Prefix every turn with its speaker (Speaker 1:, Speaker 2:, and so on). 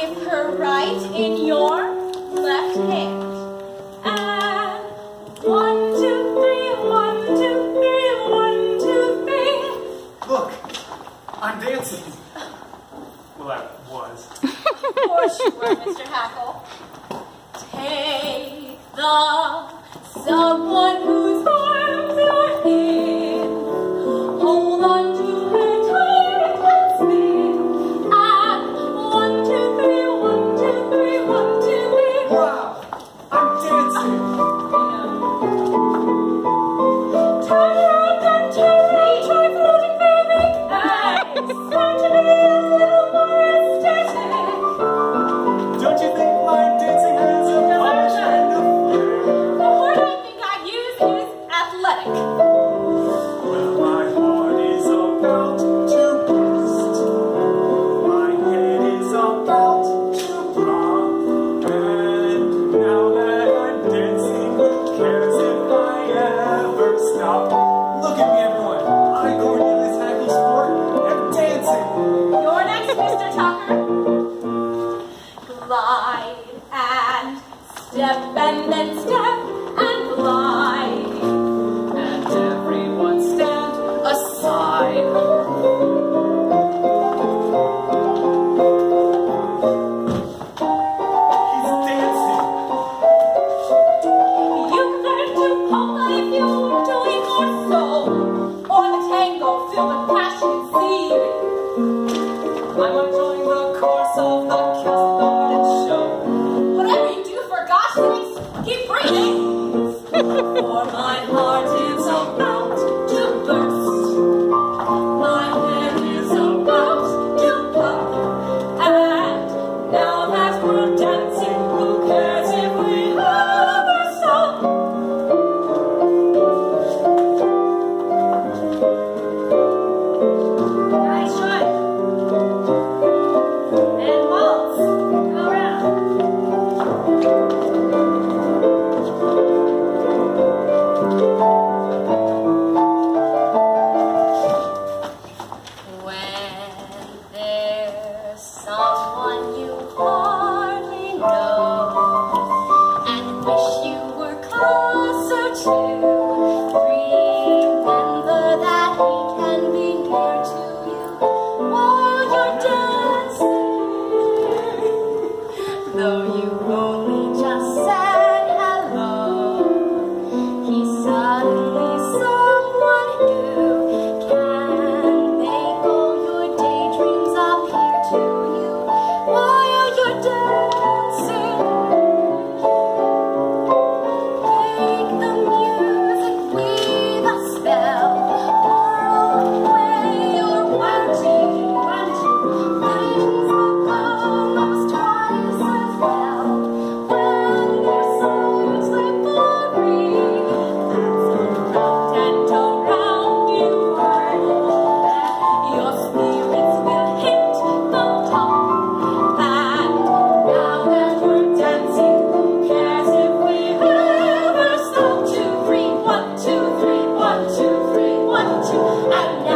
Speaker 1: with her right in your left hand. And one, two, three, one, two, three, one, two, three.
Speaker 2: Look, I'm dancing. Well, I was.
Speaker 1: of course you were, Mr. Hackle. Take the someone
Speaker 2: who
Speaker 1: step and then step and
Speaker 2: long. Oh. I